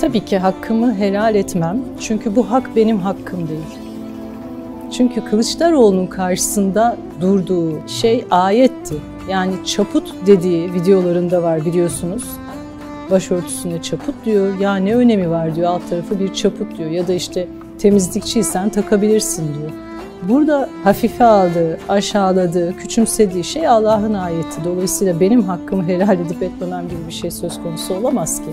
Tabii ki hakkımı helal etmem. Çünkü bu hak benim hakkım değil. Çünkü Kılıçdaroğlu'nun karşısında durduğu şey ayetti. Yani çaput dediği videolarında var biliyorsunuz. Başörtüsünde çaput diyor. Ya ne önemi var diyor. Alt tarafı bir çaput diyor. Ya da işte temizlikçiysen takabilirsin diyor. Burada hafife aldığı, aşağıladığı, küçümsediği şey Allah'ın ayeti. Dolayısıyla benim hakkımı helal edip etmemem gibi bir şey söz konusu olamaz ki.